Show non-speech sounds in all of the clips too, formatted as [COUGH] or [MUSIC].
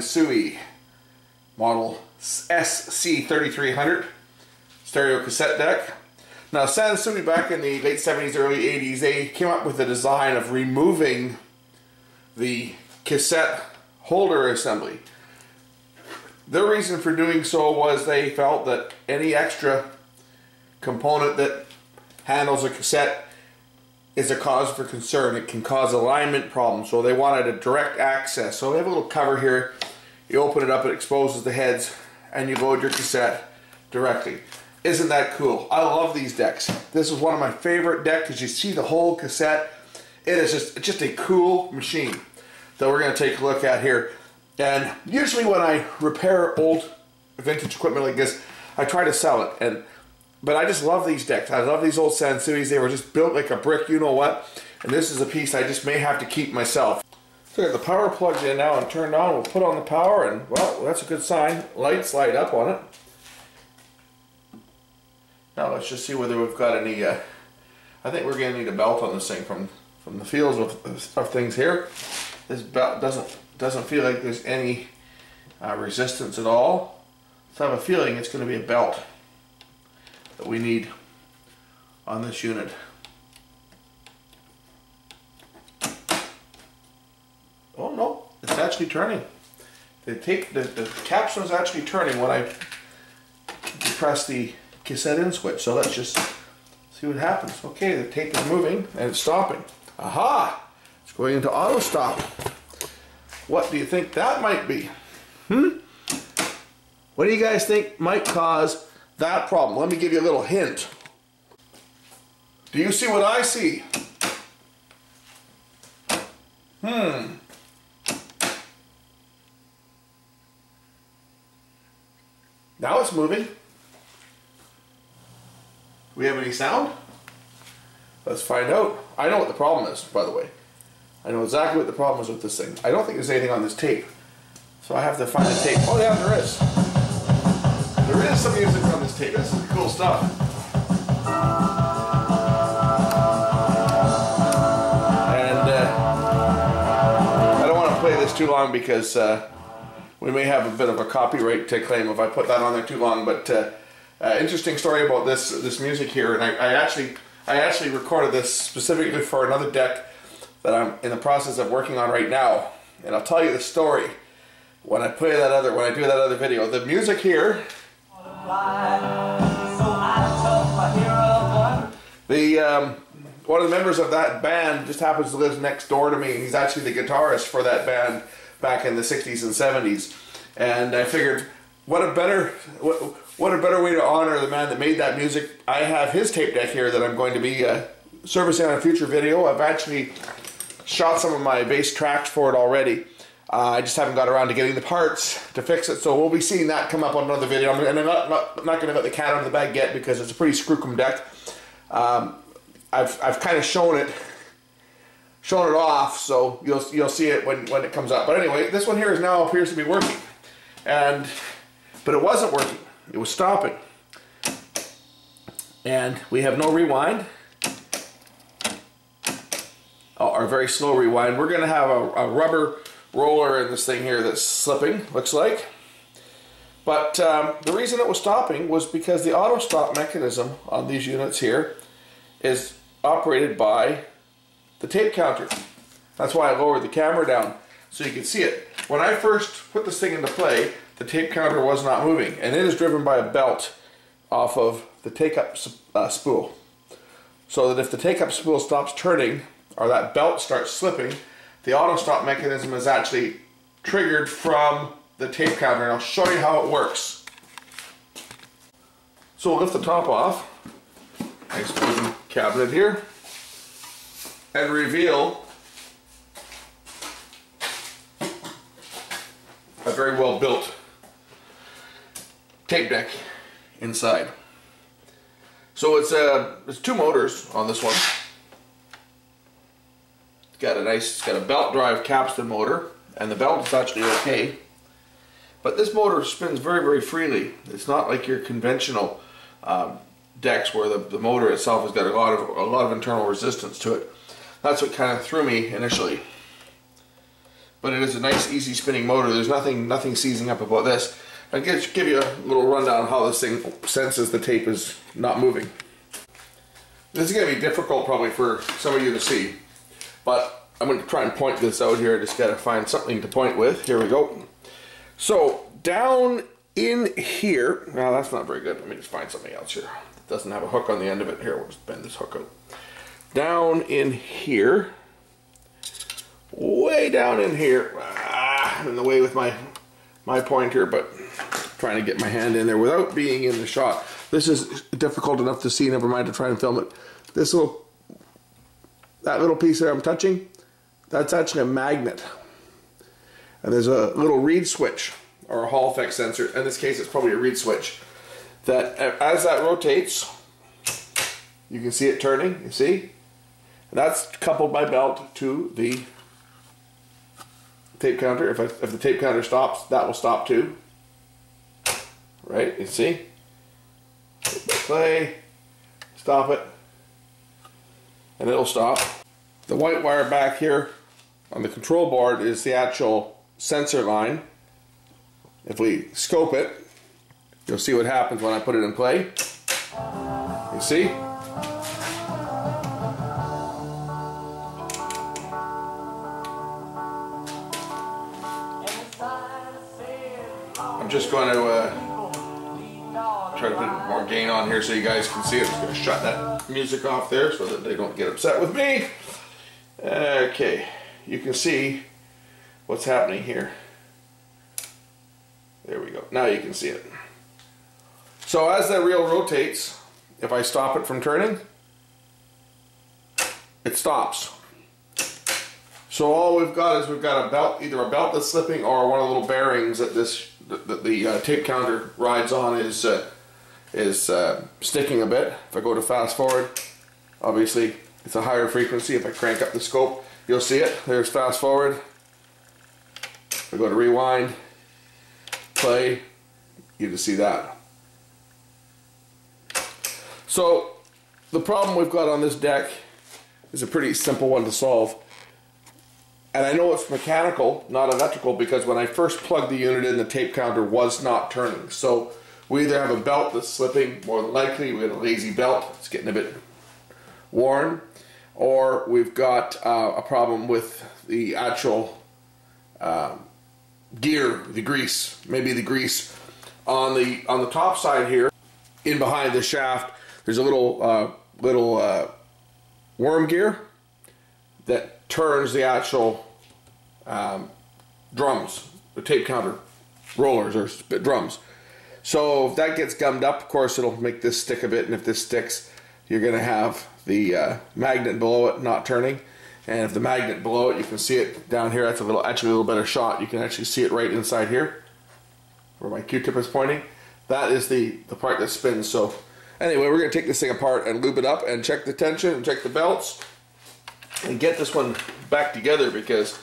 Sansui model SC3300 stereo cassette deck. Now Sansui back in the late 70s, early 80s, they came up with the design of removing the cassette holder assembly. Their reason for doing so was they felt that any extra component that handles a cassette is a cause for concern. It can cause alignment problems. So they wanted a direct access. So they have a little cover here. You open it up, it exposes the heads, and you load your cassette directly. Isn't that cool? I love these decks. This is one of my favorite decks because you see the whole cassette. It is just, just a cool machine that we're going to take a look at here. And usually when I repair old vintage equipment like this, I try to sell it. And but I just love these decks. I love these old Sansuis. They were just built like a brick, you know what. And this is a piece I just may have to keep myself. So got the power plugged in now and turned on. We'll put on the power and, well, that's a good sign. Lights light up on it. Now let's just see whether we've got any, uh, I think we're going to need a belt on this thing from, from the feels of, of things here. This belt doesn't, doesn't feel like there's any uh, resistance at all. So I have a feeling it's going to be a belt that we need on this unit. Oh no, it's actually turning. The tape, the, the capsule is actually turning when I press the cassette in switch. So let's just see what happens. Okay, the tape is moving and it's stopping. Aha! It's going into auto stop. What do you think that might be? Hmm? What do you guys think might cause that problem. Let me give you a little hint. Do you see what I see? Hmm. Now it's moving. We have any sound? Let's find out. I know what the problem is, by the way. I know exactly what the problem is with this thing. I don't think there's anything on this tape. So I have to find the tape. Oh yeah, there is. There is some music on this tape. This is cool stuff. And uh, I don't want to play this too long because uh, we may have a bit of a copyright to claim if I put that on there too long. But uh, uh interesting story about this this music here, and I, I actually I actually recorded this specifically for another deck that I'm in the process of working on right now, and I'll tell you the story when I play that other when I do that other video. The music here the um, one of the members of that band just happens to live next door to me. He's actually the guitarist for that band back in the 60s and 70s. And I figured, what a better what, what a better way to honor the man that made that music. I have his tape deck here that I'm going to be uh, servicing on a future video. I've actually shot some of my bass tracks for it already. Uh, I just haven't got around to getting the parts to fix it, so we'll be seeing that come up on another video. And I'm not, not, not going to let the cat out of the bag yet because it's a pretty screwcum deck. Um, I've, I've kind of shown it shown it off, so you'll you'll see it when, when it comes up. But anyway, this one here is now appears to be working. And but it wasn't working. It was stopping. And we have no rewind. Oh, our very slow rewind. We're going to have a, a rubber roller in this thing here that's slipping, looks like. But um, the reason it was stopping was because the auto stop mechanism on these units here is operated by the tape counter. That's why I lowered the camera down so you can see it. When I first put this thing into play, the tape counter was not moving and it is driven by a belt off of the take-up uh, spool. So that if the take-up spool stops turning or that belt starts slipping, the auto stop mechanism is actually triggered from the tape counter and I'll show you how it works. So we'll lift the top off, nice wooden cabinet here, and reveal a very well built tape deck inside. So it's, uh, it's two motors on this one It's got a nice, it's got a belt drive capstan motor, and the belt is actually okay. But this motor spins very, very freely. It's not like your conventional um, decks where the, the motor itself has got a lot of a lot of internal resistance to it. That's what kind of threw me initially. but it is a nice, easy spinning motor. There's nothing, nothing seizing up about this. I'll give, give you a little rundown how this thing senses the tape is not moving. This is going to be difficult probably for some of you to see, but I'm going to try and point this out here. I just got to find something to point with. Here we go. So down in here, now that's not very good. Let me just find something else here. It doesn't have a hook on the end of it. Here, we'll just bend this hook out. Down in here, way down in here, ah, I'm in the way with my my pointer, but trying to get my hand in there without being in the shot. This is difficult enough to see, never mind to try and film it. This little, that little piece there I'm touching, that's actually a magnet. And there's a little reed switch or a Hall effect sensor. In this case, it's probably a reed switch. That as that rotates, you can see it turning, you see? And that's coupled by belt to the tape counter. If, I, if the tape counter stops, that will stop too. Right, you see? Play, stop it, and it'll stop. The white wire back here on the control board is the actual sensor line. If we scope it, you'll see what happens when I put it in play. You see? Just going to uh, try to put more gain on here so you guys can see it. I'm just going to shut that music off there so that they don't get upset with me. Okay, you can see what's happening here. There we go. Now you can see it. So as that reel rotates, if I stop it from turning, it stops. So all we've got is we've got a belt, either a belt that's slipping or one of the little bearings that this that the uh, tape counter rides on is uh, is uh, sticking a bit. If I go to fast forward, obviously it's a higher frequency. If I crank up the scope, you'll see it. There's fast forward. If I go to rewind, play, you can see that. So the problem we've got on this deck is a pretty simple one to solve. And I know it's mechanical, not electrical, because when I first plugged the unit in, the tape counter was not turning. So we either have a belt that's slipping, more than likely, we have a lazy belt, it's getting a bit worn, or we've got uh, a problem with the actual um, gear, the grease, maybe the grease on the on the top side here, in behind the shaft. There's a little uh, little uh, worm gear that turns the actual um, drums, the tape counter rollers or drums. So if that gets gummed up, of course, it'll make this stick a bit, and if this sticks, you're going to have the uh, magnet below it not turning. And if the magnet below it, you can see it down here. That's a little, actually a little better shot. You can actually see it right inside here, where my Q-tip is pointing. That is the the part that spins. So anyway, we're going to take this thing apart and lube it up and check the tension and check the belts and get this one back together because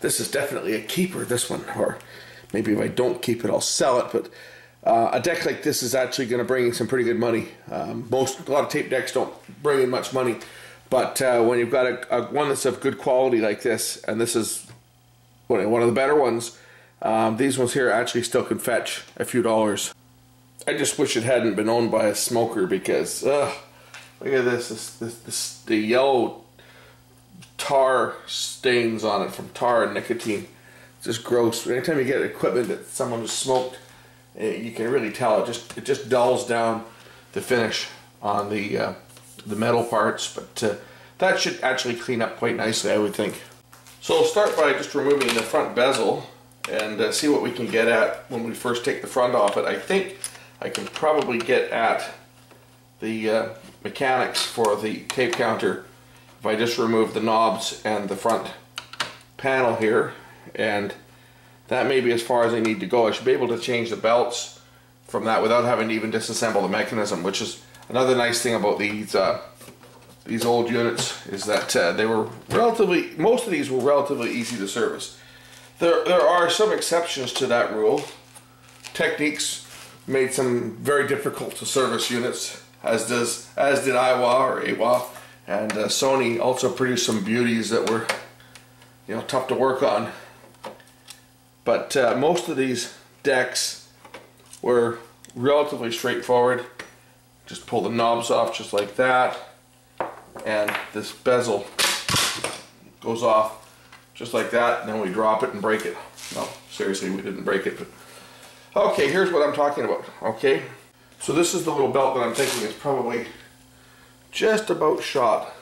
this is definitely a keeper. This one, or maybe if I don't keep it, I'll sell it. But uh, a deck like this is actually going to bring in some pretty good money. Um, most a lot of tape decks don't bring in much money, but uh, when you've got a, a, one that's of good quality like this, and this is one of the better ones, um, these ones here actually still can fetch a few dollars. I just wish it hadn't been owned by a smoker because, look at this, this, this, this, the yellow tar stains on it from tar and nicotine. It's just gross. Anytime you get equipment that someone has smoked, eh, you can really tell it just it just dulls down the finish on the uh, the metal parts. But uh, that should actually clean up quite nicely, I would think. So I'll start by just removing the front bezel and uh, see what we can get at when we first take the front off it. I think I can probably get at the uh, mechanics for the tape counter if I just remove the knobs and the front panel here and that may be as far as I need to go. I should be able to change the belts from that without having to even disassemble the mechanism which is another nice thing about these uh, these old units is that uh, they were relatively most of these were relatively easy to service. There, there are some exceptions to that rule. Technics made some very difficult to service units as does as did Iowa or Aiwa and uh, Sony also produced some beauties that were, you know, tough to work on. But uh, most of these decks were relatively straightforward. Just pull the knobs off just like that. And this bezel goes off just like that. And then we drop it and break it. No, seriously, we didn't break it. But Okay, here's what I'm talking about. Okay, so this is the little belt that I'm thinking is probably just about shot.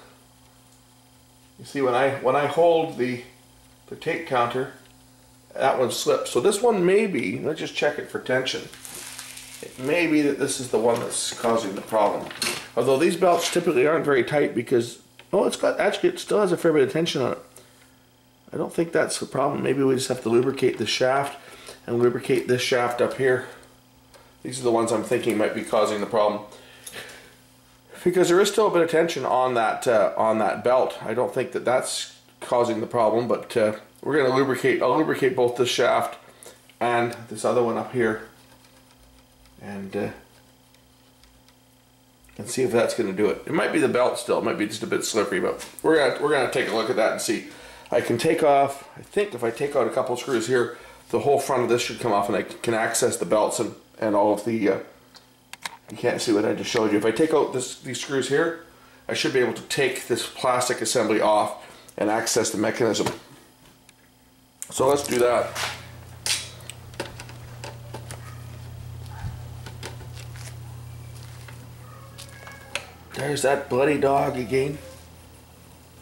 You see, when I when I hold the the tape counter, that one slips. So this one may be. Let's just check it for tension. It may be that this is the one that's causing the problem. Although these belts typically aren't very tight because oh, it's got actually it still has a fair bit of tension on it. I don't think that's the problem. Maybe we just have to lubricate the shaft and lubricate this shaft up here. These are the ones I'm thinking might be causing the problem. Because there is still a bit of tension on that uh, on that belt. I don't think that that's causing the problem, but uh, we're going to lubricate. I'll lubricate both this shaft and this other one up here, and uh, and see if that's going to do it. It might be the belt still. It might be just a bit slippery, but we're gonna we're gonna take a look at that and see. I can take off. I think if I take out a couple screws here, the whole front of this should come off and I can access the belts and, and all of the, uh, you can't see what I just showed you. If I take out this, these screws here, I should be able to take this plastic assembly off and access the mechanism. So let's do that. There's that bloody dog again.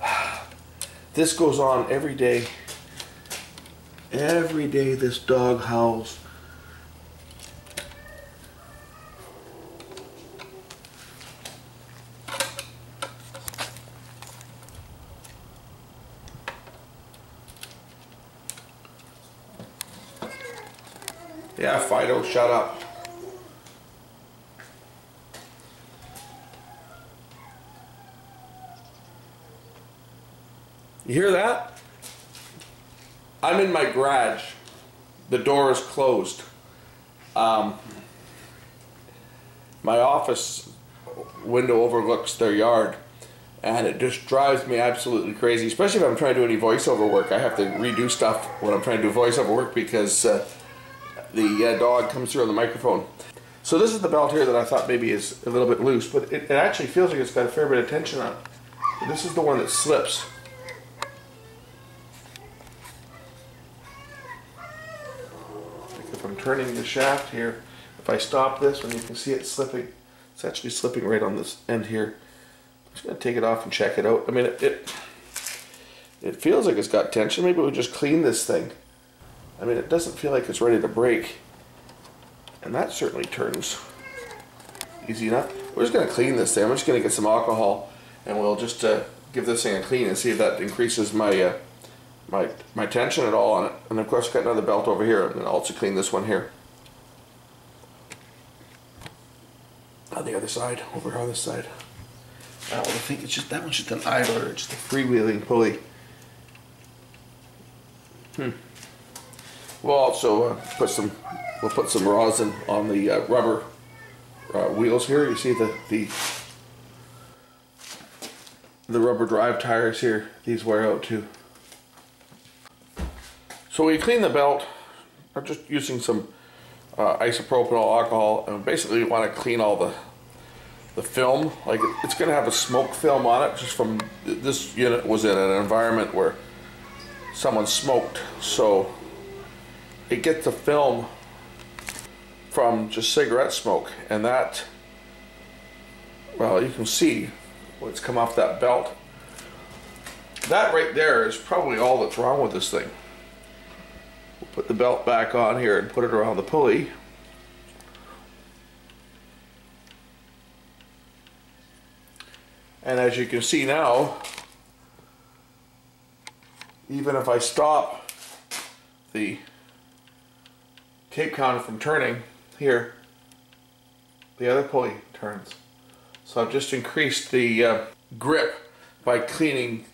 [SIGHS] This goes on every day. Every day this dog howls. Yeah, Fido, shut up. You hear that? I'm in my garage. The door is closed. Um, my office window overlooks their yard, and it just drives me absolutely crazy. Especially if I'm trying to do any voiceover work, I have to redo stuff when I'm trying to do voiceover work because uh, the uh, dog comes through on the microphone. So this is the belt here that I thought maybe is a little bit loose, but it, it actually feels like it's got a fair bit of tension on it. This is the one that slips. if I'm turning the shaft here, if I stop this, when you can see it slipping, it's actually slipping right on this end here. I'm just gonna take it off and check it out. I mean, it, it, it feels like it's got tension. Maybe we'll just clean this thing. I mean, it doesn't feel like it's ready to break. And that certainly turns easy enough. We're just gonna clean this thing. I'm just gonna get some alcohol and we'll just uh, give this thing a clean and see if that increases my uh, my, my tension at all on it. And of course got another belt over here and I'll also clean this one here. On the other side, over here on this side. That one, I think it's just, that one's just an idler, just a freewheeling pulley. Hmm. We'll also uh, put some, we'll put some rosin on the uh, rubber uh, wheels here. You see the, the the rubber drive tires here, these wear out too. So we clean the belt. I'm just using some uh, isopropanol alcohol, and basically want to clean all the the film. Like it's going to have a smoke film on it, just from this unit was in an environment where someone smoked, so it gets the film from just cigarette smoke, and that, well, you can see what's come off that belt. That right there is probably all that's wrong with this thing we'll put the belt back on here and put it around the pulley. And as you can see now, even if I stop the tape counter from turning here, the other pulley turns. So I've just increased the uh, grip by cleaning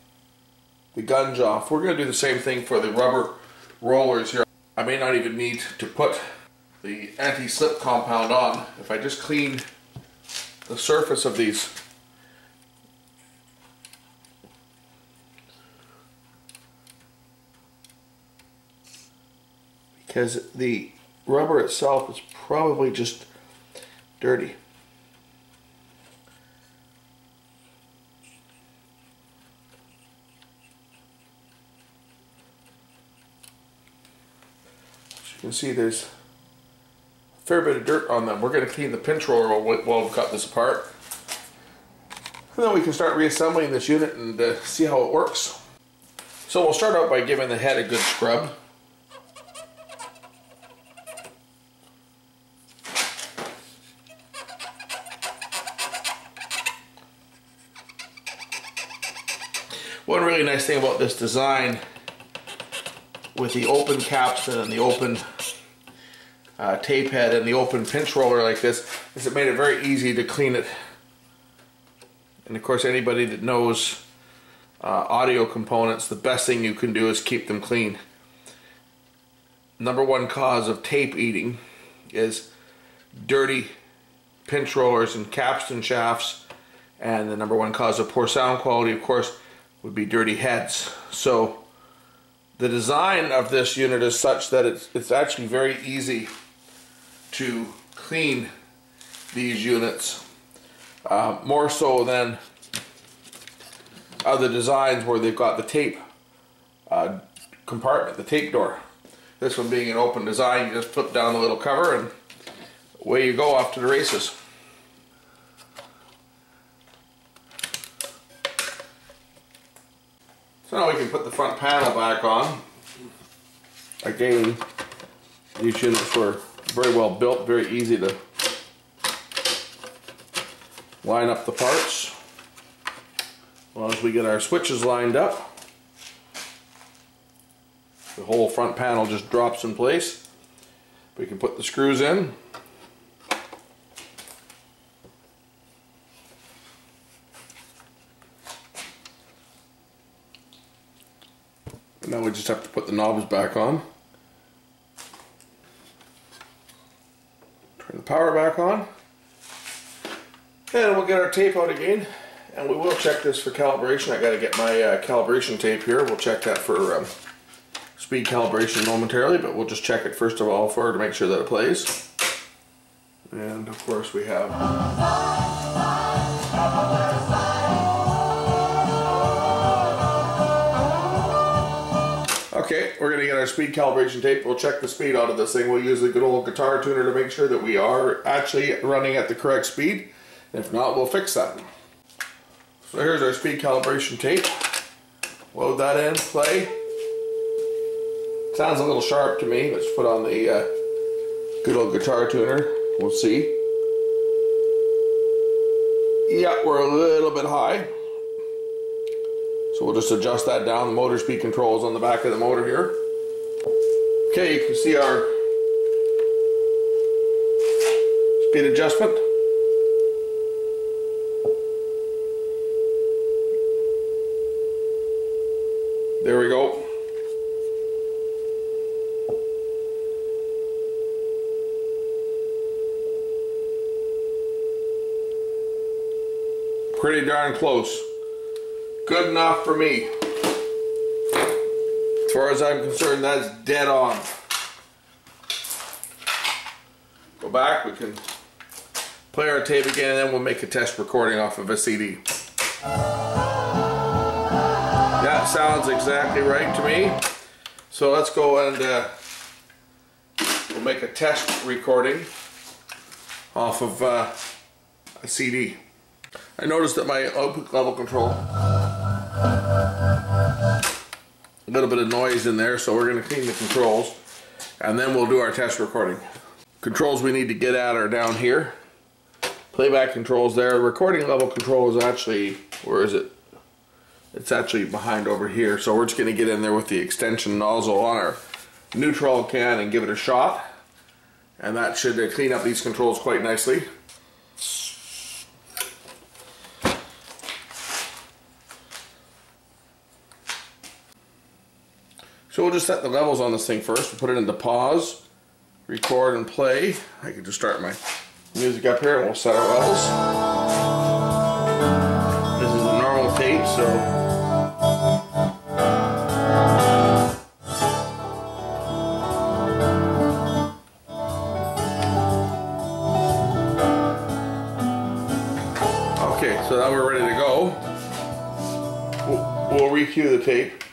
the guns off. We're going to do the same thing for the rubber rollers here. I may not even need to put the anti-slip compound on. If I just clean the surface of these because the rubber itself is probably just dirty. As you can see there's a fair bit of dirt on them. We're going to clean the pinch roller while we've cut this apart. And then we can start reassembling this unit and uh, see how it works. So we'll start out by giving the head a good scrub. Thing about this design with the open capstan and the open uh, tape head and the open pinch roller like this is it made it very easy to clean it. And of course anybody that knows uh, audio components, the best thing you can do is keep them clean. Number one cause of tape eating is dirty pinch rollers and capstan shafts and the number one cause of poor sound quality of course would be dirty heads. So the design of this unit is such that it's, it's actually very easy to clean these units uh, more so than other designs where they've got the tape uh, compartment, the tape door. This one being an open design, you just flip down the little cover and away you go off to the races. So now we can put the front panel back on. Again, these units were very well built, very easy to line up the parts. As long as we get our switches lined up, the whole front panel just drops in place. We can put the screws in. We just have to put the knobs back on. Turn the power back on. And we'll get our tape out again. And we will check this for calibration. I got to get my uh, calibration tape here. We'll check that for um, speed calibration momentarily, but we'll just check it first of all for to make sure that it plays. And of course we have we're going to get our speed calibration tape. We'll check the speed out of this thing. We'll use a good old guitar tuner to make sure that we are actually running at the correct speed. If not, we'll fix that. So here's our speed calibration tape. Load that in, play. Sounds a little sharp to me. Let's put on the uh, good old guitar tuner. We'll see. Yeah, we're a little bit high. So we'll just adjust that down. The motor speed controls on the back of the motor here. Okay, you can see our speed adjustment. There we go. Pretty darn close. Good enough for me. As far as I'm concerned, that's dead on. Go back, we can play our tape again, and then we'll make a test recording off of a CD. That sounds exactly right to me. So let's go and uh, we'll make a test recording off of uh, a CD. I noticed that my output level control little bit of noise in there, so we're going to clean the controls and then we'll do our test recording. Controls we need to get at are down here. Playback controls there. Recording level control is actually, where is it? It's actually behind over here. So we're just going to get in there with the extension nozzle on our neutral can and give it a shot. And that should clean up these controls quite nicely. So we'll just set the levels on this thing first. We'll put it into pause, record and play. I can just start my music up here and we'll set our levels. This is a normal tape, so. Okay, so now we're ready to go. We'll, we'll recue the tape.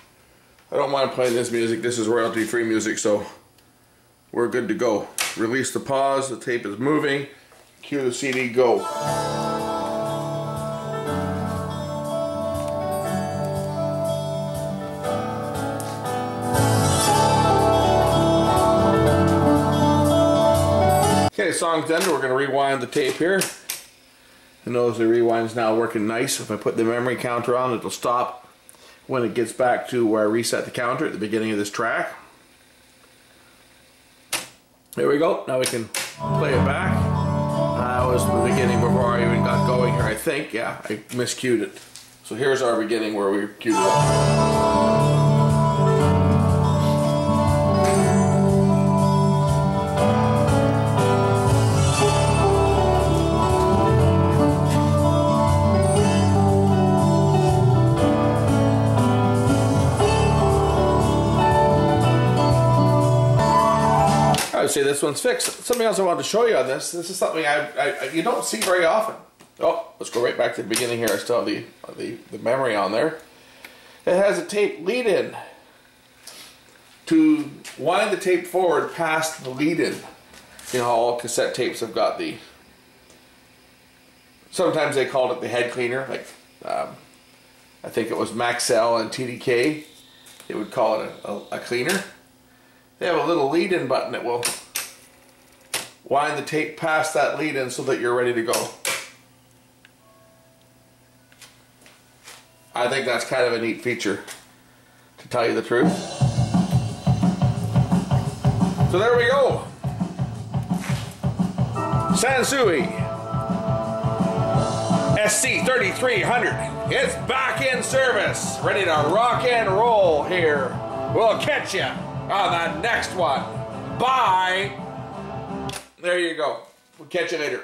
I don't mind playing this music. This is royalty-free music, so we're good to go. Release the pause. The tape is moving. Cue the CD. Go. Okay, song's done. We're going to rewind the tape here. You notice the rewind's now working nice. If I put the memory counter on, it'll stop when it gets back to where I reset the counter at the beginning of this track. There we go. Now we can play it back. That was the beginning before I even got going here, I think. Yeah, I miscued it. So here's our beginning where we cued it up. Say this one's fixed. Something else I wanted to show you on this. This is something I, I you don't see very often. Oh, let's go right back to the beginning here. I still have the, the, the memory on there. It has a tape lead in. To wind the tape forward past the lead in. You know, all cassette tapes have got the. Sometimes they called it the head cleaner. Like, um, I think it was Maxell and TDK. They would call it a, a, a cleaner. They have a little lead-in button that will wind the tape past that lead-in so that you're ready to go. I think that's kind of a neat feature, to tell you the truth. So there we go. Sansui SC3300. It's back in service, ready to rock and roll here. We'll catch you on the next one. Bye. There you go. We'll catch you later.